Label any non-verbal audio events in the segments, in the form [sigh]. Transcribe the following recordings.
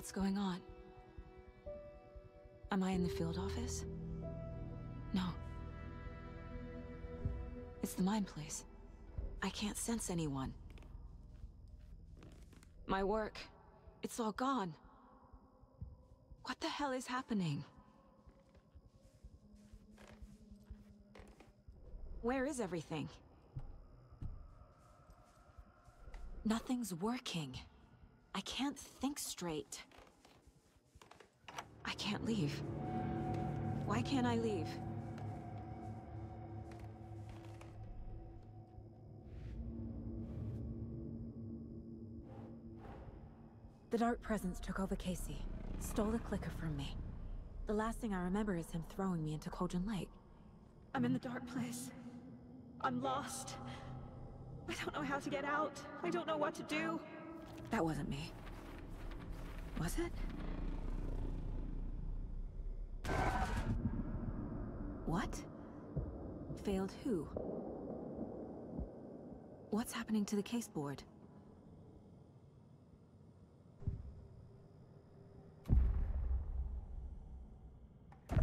What's going on? Am I in the field office? No. It's the mind place. I can't sense anyone. My work, it's all gone. What the hell is happening? Where is everything? Nothing's working. I can't think straight. I can't leave. Why can't I leave? The Dark Presence took over Casey, stole the clicker from me. The last thing I remember is him throwing me into Cauldron Lake. I'm in the dark place. I'm lost. I don't know how to get out. I don't know what to do. That wasn't me. Was it? What? Failed who? What's happening to the case board?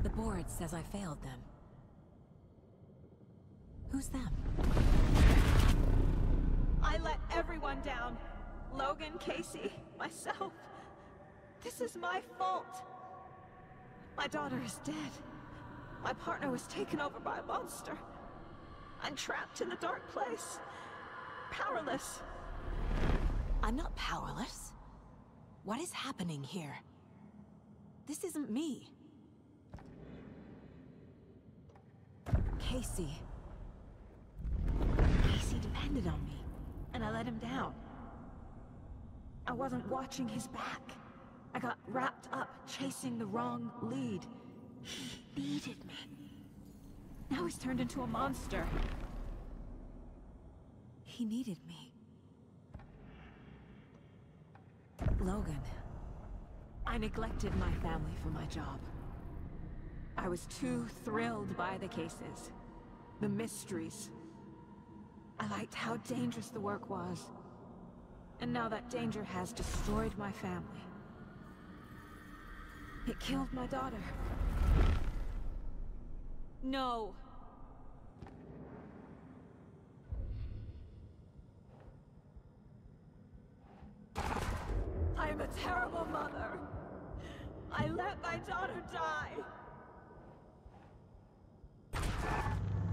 The board says I failed them. Who's them? I let everyone down. Logan, Casey, myself. This is my fault. My daughter is dead. My partner was taken over by a monster. I'm trapped in the dark place. Powerless. I'm not powerless. What is happening here? This isn't me. Casey. Casey depended on me, and I let him down. I wasn't watching his back. I got wrapped up chasing the wrong lead. He needed me. Now he's turned into a monster. He needed me. Logan. I neglected my family for my job. I was too thrilled by the cases. The mysteries. I liked how dangerous the work was. And now that danger has destroyed my family. It killed my daughter. No. I'm a terrible mother. I let my daughter die.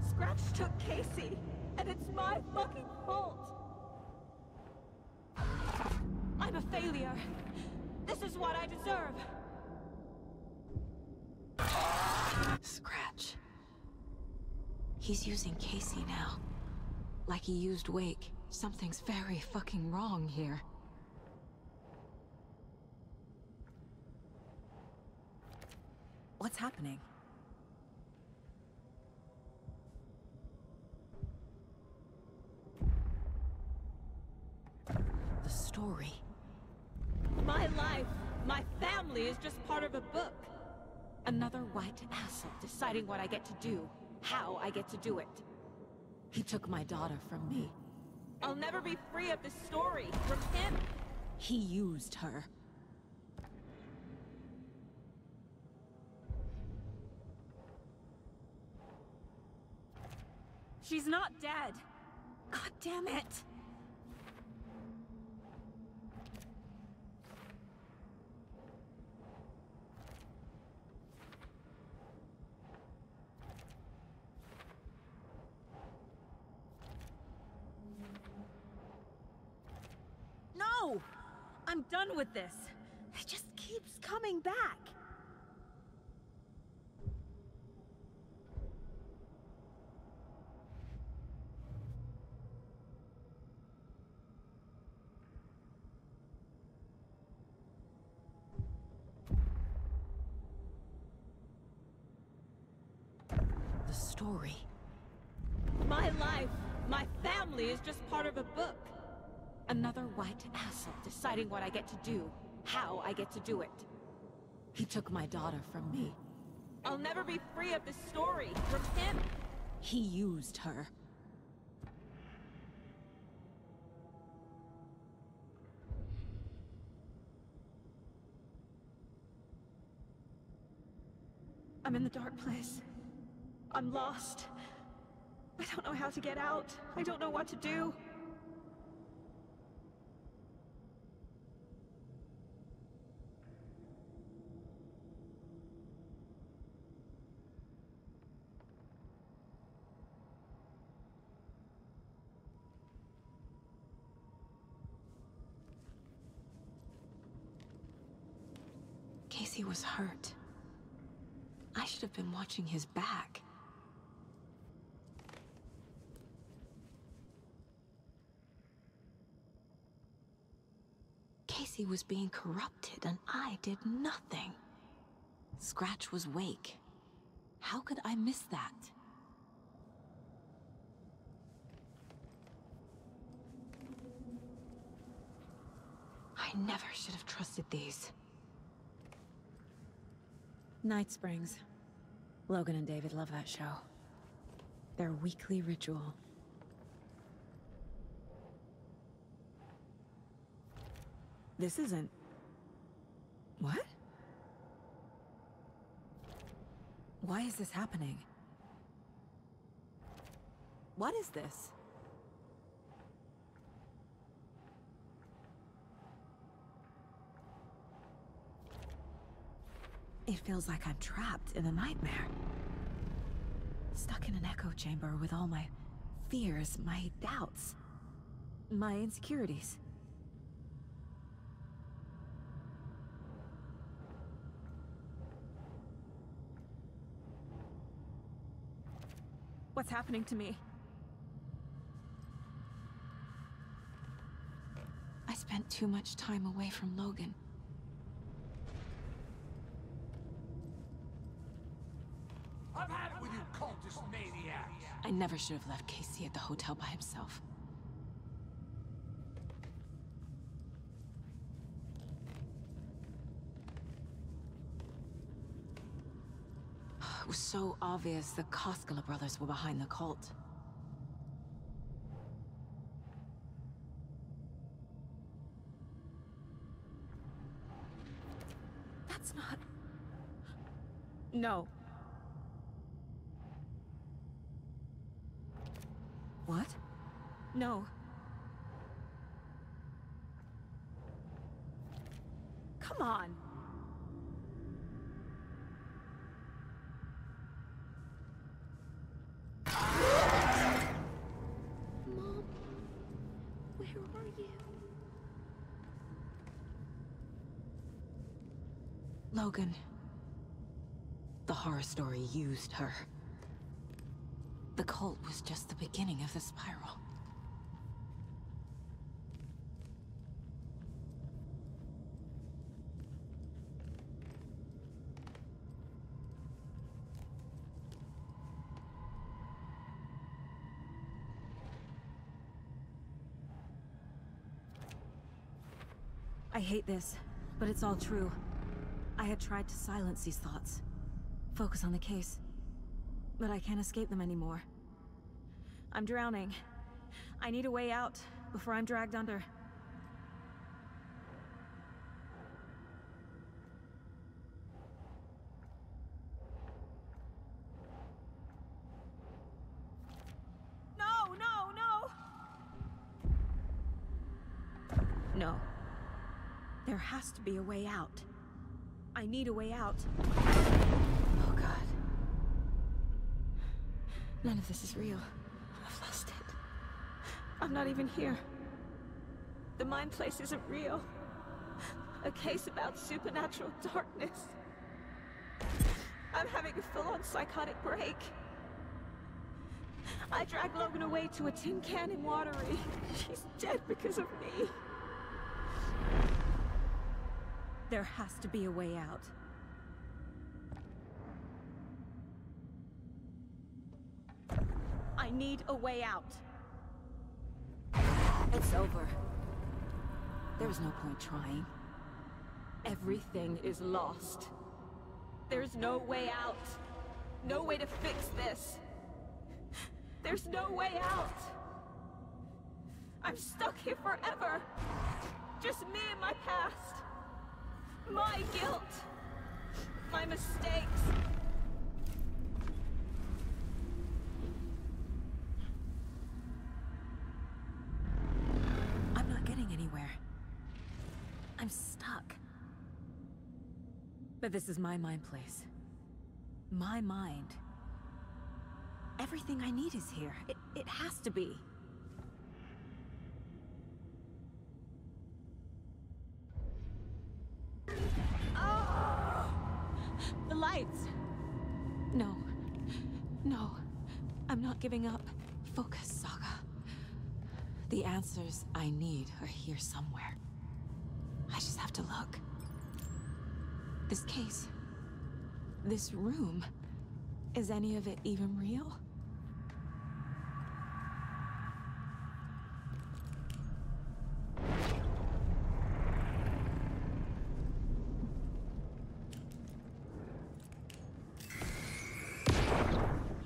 Scratch took Casey, and it's my fucking fault. I'm a failure. This is what I deserve. Scratch. He's using Casey now. Like he used Wake. Something's very fucking wrong here. What's happening? The story. My life, my family is just part of a book. Another white asshole deciding what I get to do, how I get to do it. He took my daughter from me. I'll never be free of this story from him. He used her. She's not dead. God damn it. I'm done with this. It just keeps coming back. The story. My life, my family is just part of a book. Another white asshole deciding what I get to do, how I get to do it. He took my daughter from me. I'll never be free of this story from him. He used her. I'm in the dark place. I'm lost. I don't know how to get out. I don't know what to do. Casey was hurt. I should have been watching his back. Casey was being corrupted and I did nothing. Scratch was Wake. How could I miss that? I never should have trusted these. Night Springs. Logan and David love that show. Their weekly ritual. This isn't... What? Why is this happening? What is this? It feels like I'm trapped in a nightmare. Stuck in an echo chamber with all my fears, my doubts, my insecurities. What's happening to me? I spent too much time away from Logan. I've had it with you cultist maniacs! I never should have left Casey at the hotel by himself. [sighs] It was so obvious the Koskela brothers were behind the cult. That's not... No. What? No. Come on. Mom, where are you? Logan. The horror story used her. The cult was just the beginning of the spiral. I hate this, but it's all true. I had tried to silence these thoughts. Focus on the case. But I can't escape them anymore. I'm drowning. I need a way out before I'm dragged under. No, no, no! No. There has to be a way out. I need a way out. Oh god. None of this is real. I've lost it. I'm not even here. The mind place isn't real. A case about supernatural darkness. I'm having a full-on psychotic break. I dragged Logan away to a tin can in Watery. She's dead because of me. There has to be a way out. Need a way out. It's over. There's no point trying. Everything is lost. There's no way out. No way to fix this. There's no way out. I'm stuck here forever. Just me and my past. My guilt. My mistakes. I'm stuck. But this is my mind place. My mind. Everything I need is here. It, it has to be. [gasps] The lights! No. No. I'm not giving up. Focus, Saga. The answers I need are here somewhere. I just have to look. This case. This room. Is any of it even real?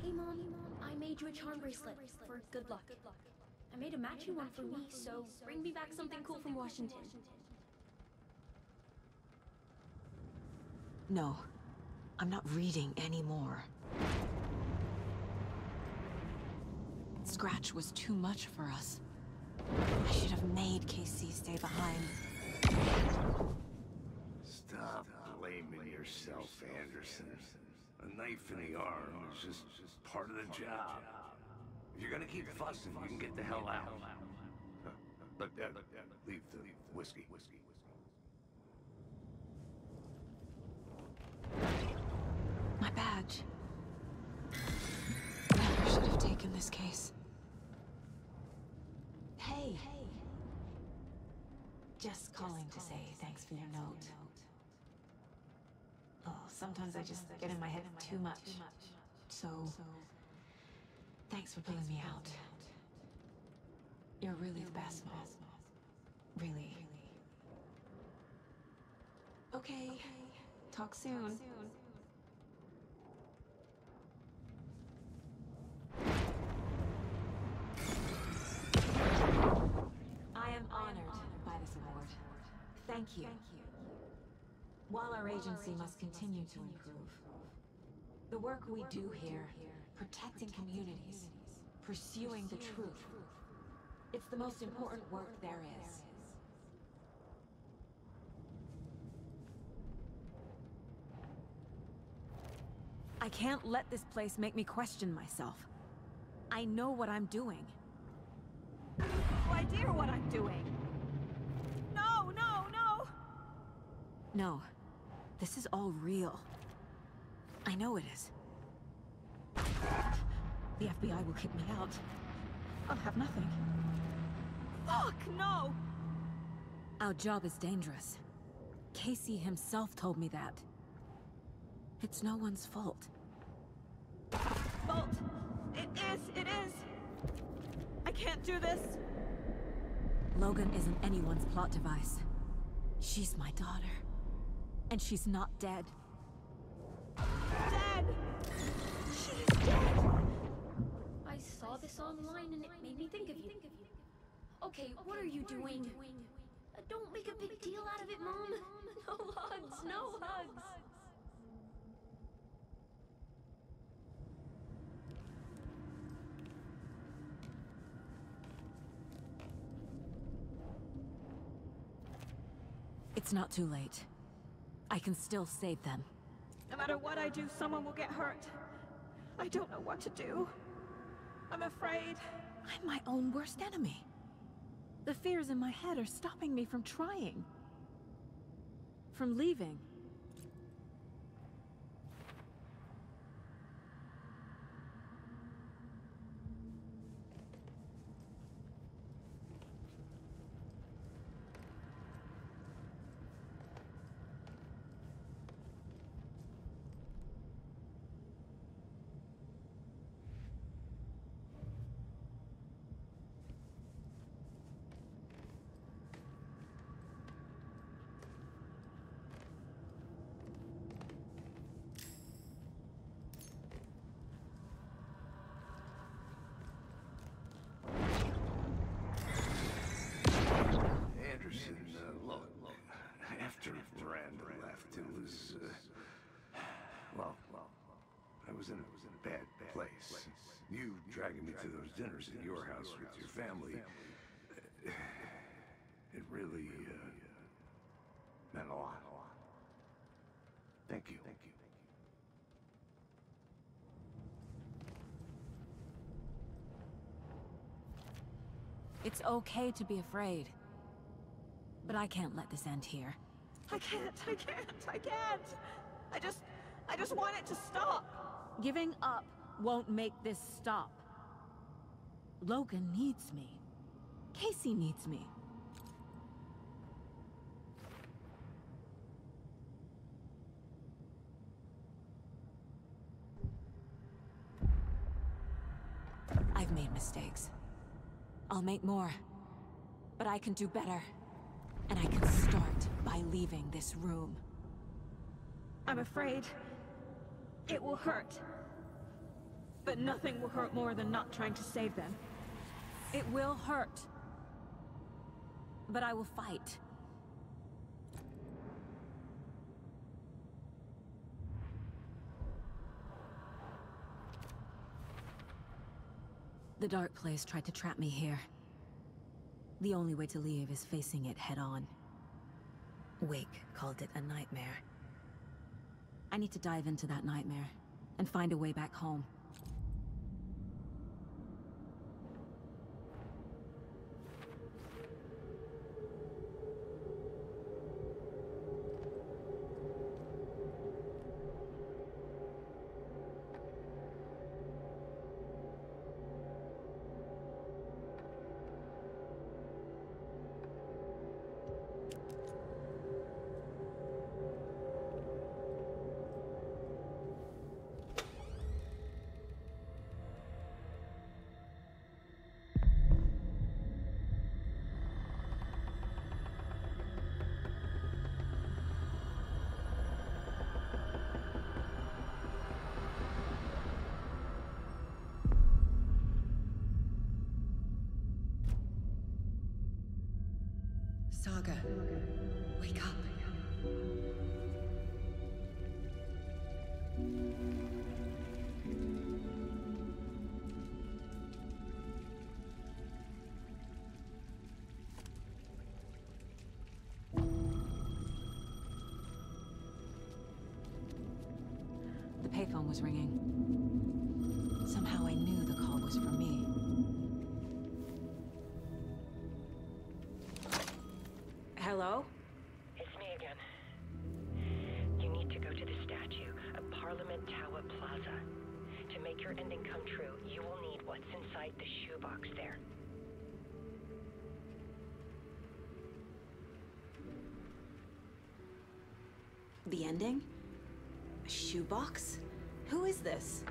Hey mom, I made you a charm bracelet for good luck. I made a matching one for me, so bring me back something cool from Washington. No. I'm not reading anymore. Scratch was too much for us. I should have made Casey stay behind. Stop blaming yourself, Anderson. A knife in the arm is just part of the job. If you're gonna keep fussing, you can get the hell out. But, uh, leave the whiskey. Whiskey. My badge. Never should have taken this case. Hey. hey. Just calling to say thanks for your note. Oh, sometimes I just get in my head too much. So, thanks for pulling me out. You're really the best, Mom. Really. Okay. Talk soon. I Thank you. While our agency must continue to improve, the work we do here, protecting communities, pursuing the truth, it's the most important work there is. I can't let this place make me question myself. I know what I'm doing. No idea what I'm doing. No, no, no! No. This is all real. I know it is. The FBI will kick me out. I'll have nothing. Fuck, no! Our job is dangerous. Casey himself told me that. It's no one's fault. Bolt! It is, it is! I can't do this! Logan isn't anyone's plot device. She's my daughter. And she's not dead. Dead! She's dead! I saw this online and it made me think of you. Okay, what are you doing? Uh, Don't make a big deal out of it, Mom. [laughs] No hugs, no hugs. It's not too late. I can still save them. No matter what I do, someone will get hurt. I don't know what to do. I'm afraid. I'm my own worst enemy. The fears in my head are stopping me from trying. From leaving. Anderson, uh, look, after Miranda left, it was, uh, well, I was in a, was in a bad place. You dragging me to those dinners at your house with your family, uh, it really, uh, Meant a lot. Thank you. Thank you. It's okay to be afraid. But I can't let this end here. I can't, I can't, I can't. I just, I just want it to stop. Giving up won't make this stop. Logan needs me. Casey needs me. I've made mistakes. I'll make more. But I can do better. And I can start by leaving this room. I'm afraid it will hurt. But nothing will hurt more than not trying to save them. It will hurt. But I will fight. The Dark Place tried to trap me here. The only way to leave is facing it head-on. Wake called it a nightmare. I need to dive into that nightmare, and find a way back home. Was ringing. Somehow I knew the call was for me. Hello? It's me again. You need to go to the statue at Parliament Tower Plaza. To make your ending come true, you will need what's inside the shoebox there. The ending? A shoebox? Who is this?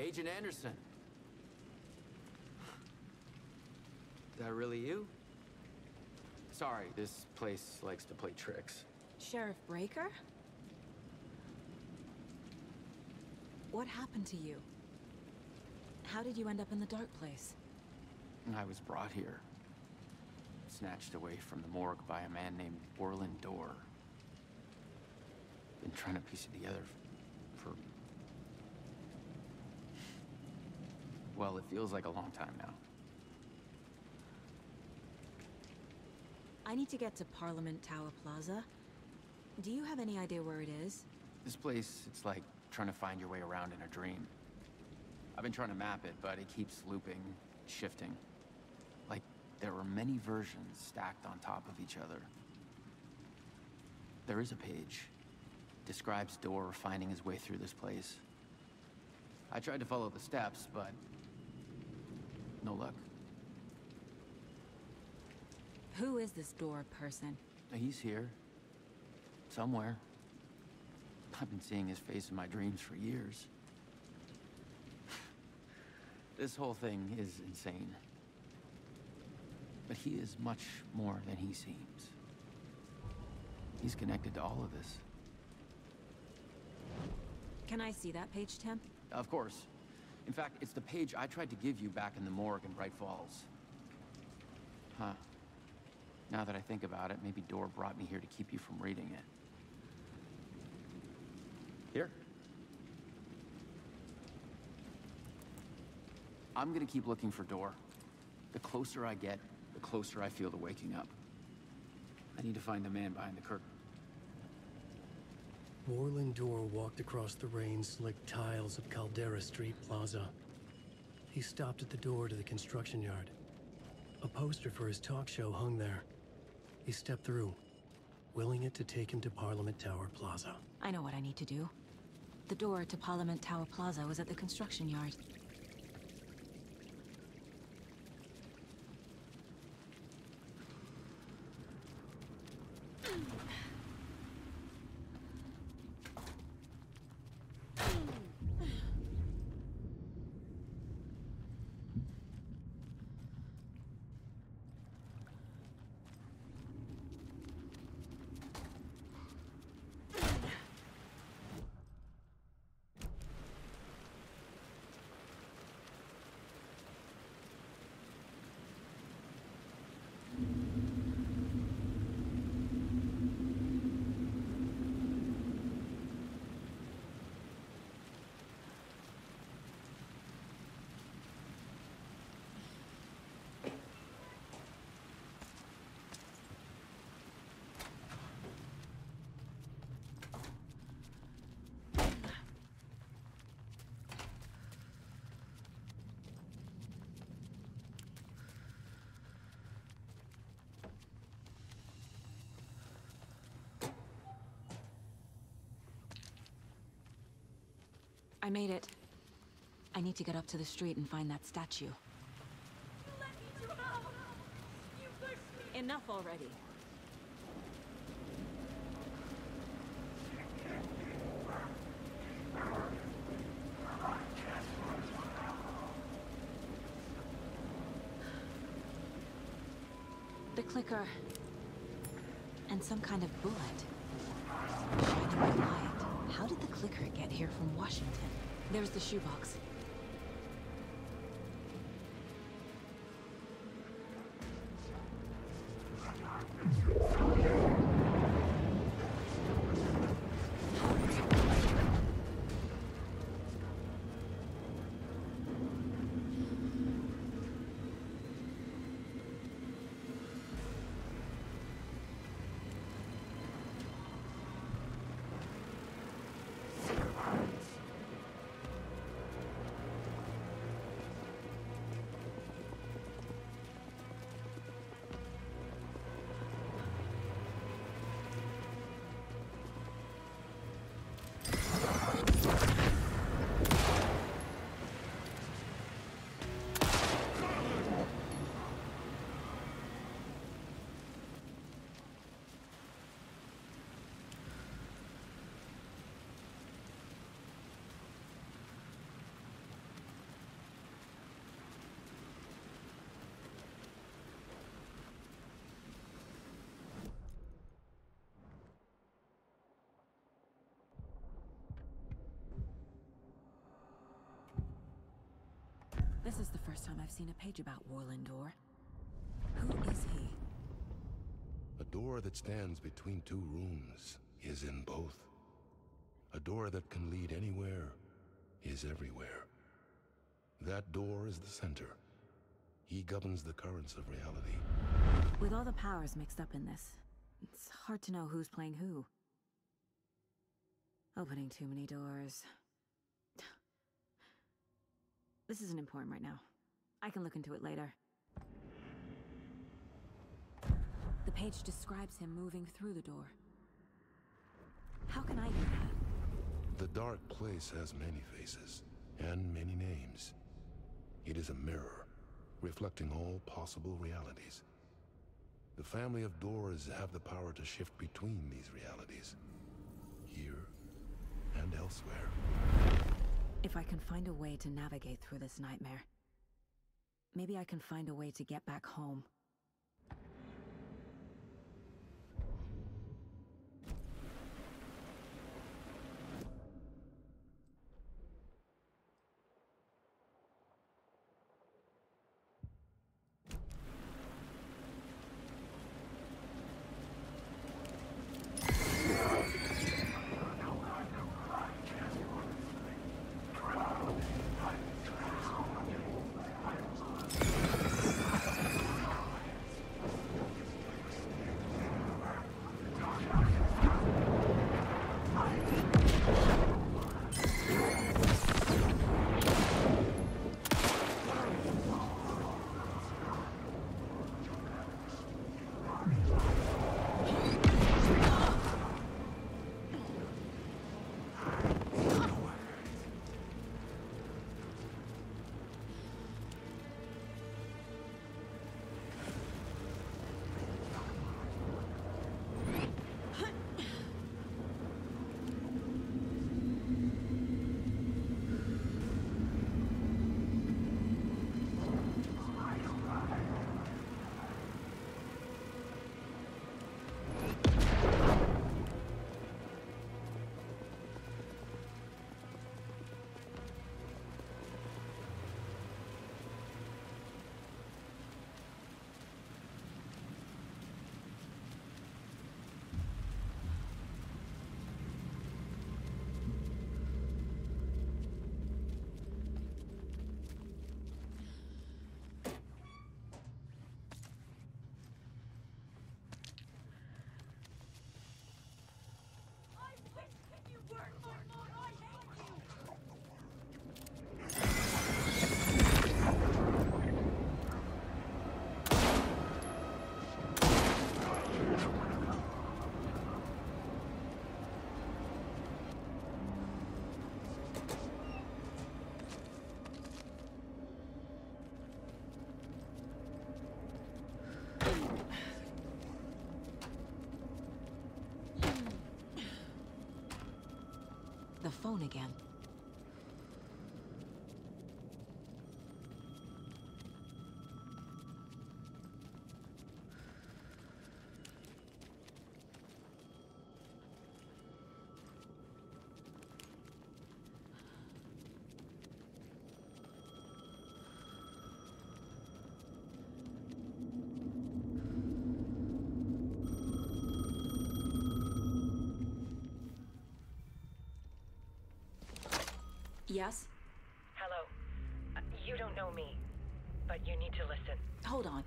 Agent Anderson. Is that really you? Sorry, this place likes to play tricks. Sheriff Breaker? What happened to you? How did you end up in the dark place? I was brought here. Snatched away from the morgue by a man named Warlin Door. Been trying to piece it together for... Well, it feels like a long time now. I need to get to Parliament Tower Plaza. Do you have any idea where it is? This place, it's like trying to find your way around in a dream. I've been trying to map it, but it keeps looping, shifting. Like there were many versions stacked on top of each other. There is a page. Describes Door finding his way through this place. I tried to follow the steps, but... No luck. Who is this door person? He's here. Somewhere. I've been seeing his face in my dreams for years. [sighs] this whole thing is insane. But he is much more than he seems. He's connected to all of this. Can I see that page, Tim? Of course. In fact, it's the page I tried to give you back in the morgue in Bright Falls. Huh. Now that I think about it, maybe Door brought me here to keep you from reading it. Here. I'm gonna keep looking for Door. The closer I get, the closer I feel to waking up. I need to find the man behind the curtain. Warlin Door walked across the rain-slicked tiles of Caldera Street Plaza. He stopped at the door to the construction yard. A poster for his talk show hung there. He stepped through, willing it to take him to Parliament Tower Plaza. I know what I need to do. The door to Parliament Tower Plaza was at the construction yard. I made it. I need to get up to the street and find that statue. Enough already. The clicker. And some kind of bullet. Here from Washington? There's the shoebox. This is the first time I've seen a page about Warlin Door. Who is he? A door that stands between two rooms is in both. A door that can lead anywhere is everywhere. That door is the center. He governs the currents of reality. With all the powers mixed up in this, it's hard to know who's playing who. Opening too many doors. This isn't important right now. I can look into it later. The page describes him moving through the door. How can I do that? The dark place has many faces, and many names. It is a mirror, reflecting all possible realities. The family of doors have the power to shift between these realities. Here and elsewhere. If I can find a way to navigate through this nightmare, maybe I can find a way to get back home. The phone again. Yes? Hello. Uh, you don't know me, but you need to listen. Hold on.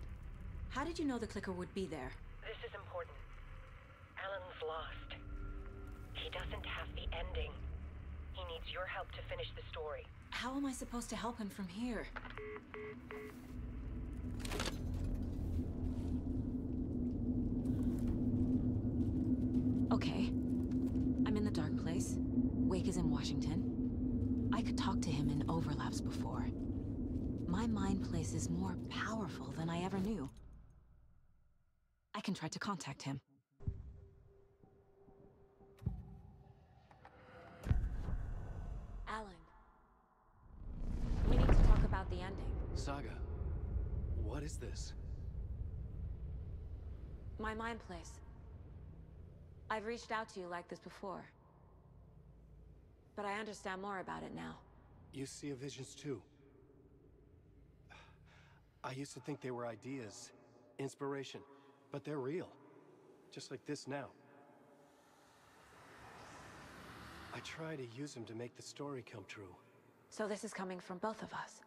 How did you know the clicker would be there? This is important. Alan's lost. He doesn't have the ending. He needs your help to finish the story. How am I supposed to help him from here? Okay. I'm in the dark place. Wake is in Washington. I could talk to him in overlaps before. My mind place is more powerful than I ever knew. I can try to contact him. Alan. We need to talk about the ending. Saga, what is this? My mind place. I've reached out to you like this before. But I understand more about it now. You see visions too. [sighs] I used to think they were ideas, inspiration, but they're real. Just like this now. I try to use them to make the story come true. So this is coming from both of us.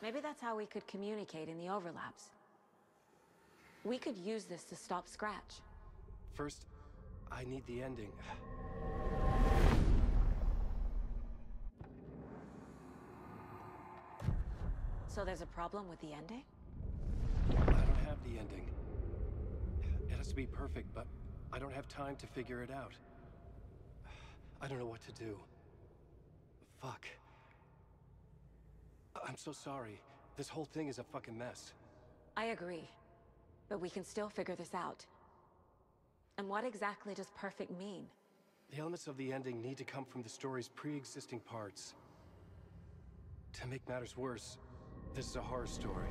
Maybe that's how we could communicate in the overlaps. We could use this to stop Scratch. First, I need the ending. [sighs] So there's a problem with the ending? I don't have the ending. It has to be perfect, but I don't have time to figure it out. I don't know what to do. Fuck. I'm so sorry. This whole thing is a fucking mess. I agree. But we can still figure this out. And what exactly does perfect mean? The elements of the ending need to come from the story's pre-existing parts. To make matters worse, this is a horror story.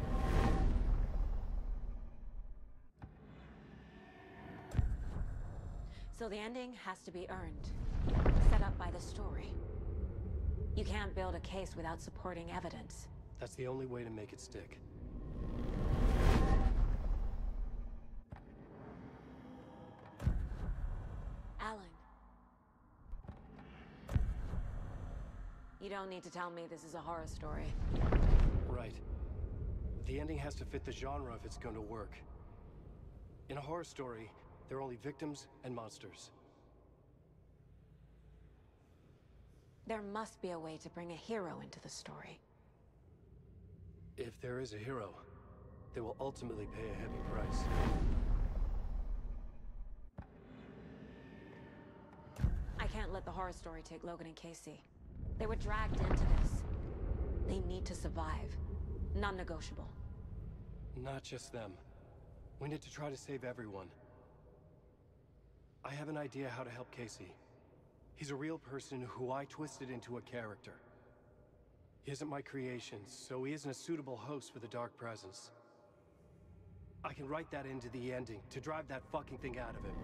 So the ending has to be earned, set up by the story. You can't build a case without supporting evidence. That's the only way to make it stick. Alan. You don't need to tell me this is a horror story. Right. The ending has to fit the genre if it's going to work. In a horror story, there are only victims and monsters. There must be a way to bring a hero into the story. If there is a hero, they will ultimately pay a heavy price. I can't let the horror story take Logan and Casey. They were dragged into this. They need to survive. Non-negotiable. Not just them. We need to try to save everyone. I have an idea how to help Casey. He's a real person who I twisted into a character. He isn't my creation, so he isn't a suitable host for the Dark Presence. I can write that into the ending to drive that fucking thing out of him.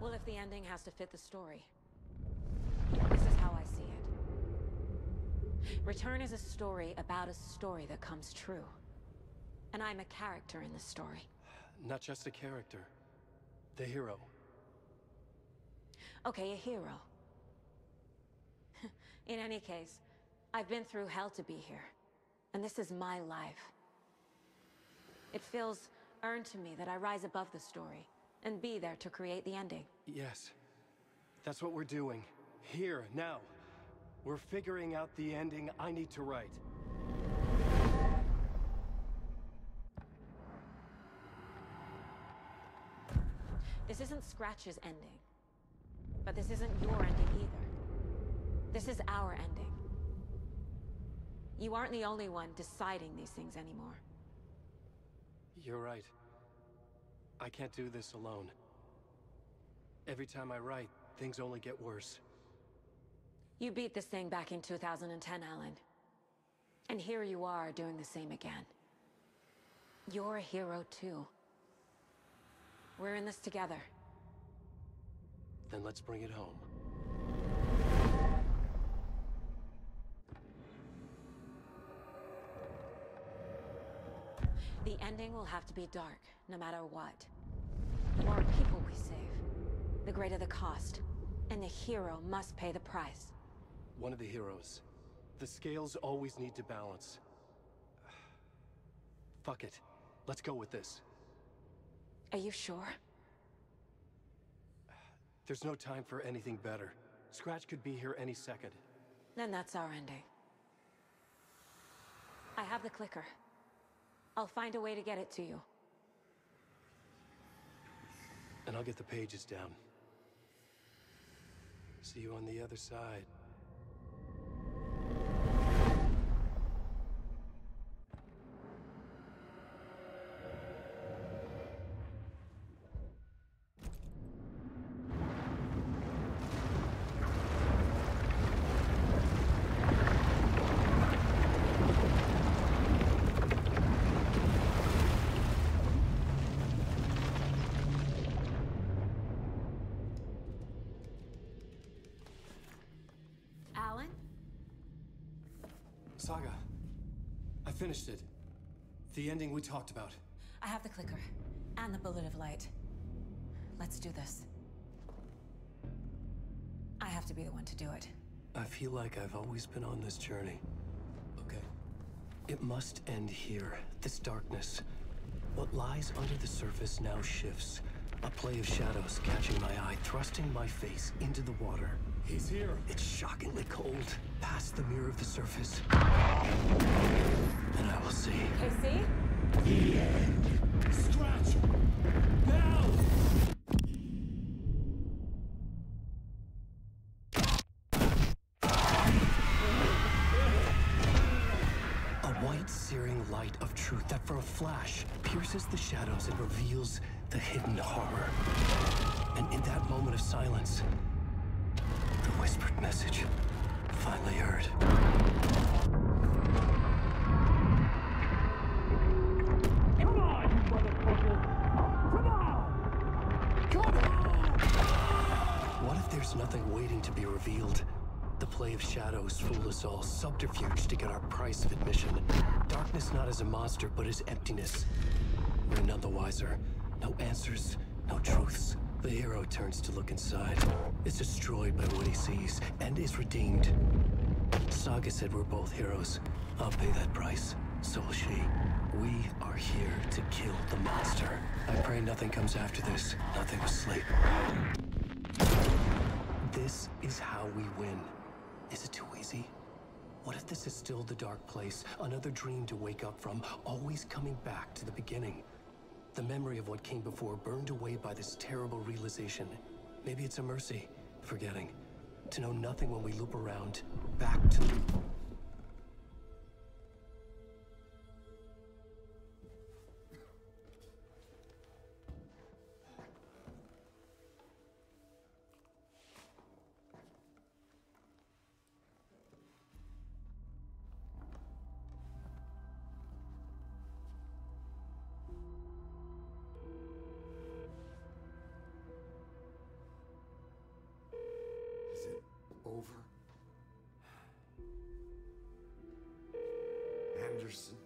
Well, if the ending has to fit the story. This is how I see it. Return is a story about a story that comes true. And I'm a character in the story. Not just a character. The hero. Okay, a hero. [laughs] in any case, I've been through hell to be here. And this is my life. It feels earned to me that I rise above the story and be there to create the ending. Yes. That's what we're doing. Here, now. We're figuring out the ending I need to write. This isn't Scratch's ending. But this isn't your ending either. This is our ending. You aren't the only one deciding these things anymore. You're right. I can't do this alone. Every time I write, things only get worse. You beat this thing back in 2010, Alan. And here you are doing the same again. You're a hero too. We're in this together. Then let's bring it home. The ending will have to be dark, no matter what. The more people we save, the greater the cost. And the hero must pay the price. One of the heroes. The scales always need to balance. [sighs] Fuck it. Let's go with this. Are you sure? [sighs] There's no time for anything better. Scratch could be here any second. Then that's our ending. I have the clicker. I'll find a way to get it to you. And I'll get the pages down. See you on the other side. Saga. I finished it. The ending we talked about. I have the clicker. And the bullet of light. Let's do this. I have to be the one to do it. I feel like I've always been on this journey. Okay. It must end here. This darkness. What lies under the surface now shifts. A play of shadows catching my eye, thrusting my face into the water. He's here. It's shockingly cold, past the mirror of the surface. And I will see. Casey? The end. Scratch! Now! A white, searing light of truth that for a flash pierces the shadows and reveals the hidden horror. And in that moment of silence, the whispered message finally heard. Come on, you motherfucker! Come on! Come on! What if there's nothing waiting to be revealed? The play of shadows fool us all, subterfuge to get our price of admission. Darkness not as a monster, but as emptiness. We're none the wiser. No answers, no truths. The hero turns to look inside, is destroyed by what he sees, and is redeemed. Saga said we're both heroes. I'll pay that price. So will she. We are here to kill the monster. I pray nothing comes after this. Nothing but sleep. This is how we win. Is it too easy? What if this is still the dark place, another dream to wake up from, always coming back to the beginning? The memory of what came before burned away by this terrible realization. Maybe it's a mercy, forgetting. To know nothing when we loop around, back to... Anderson?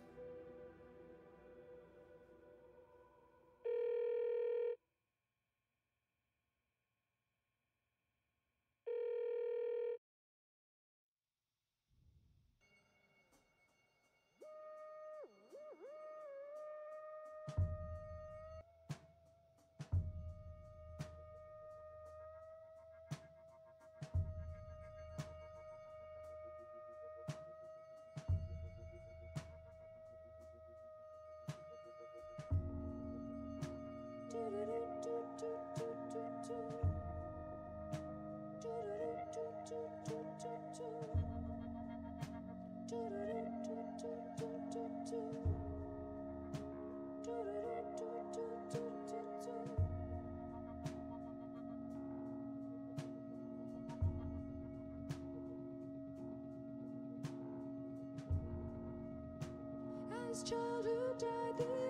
As childhood died,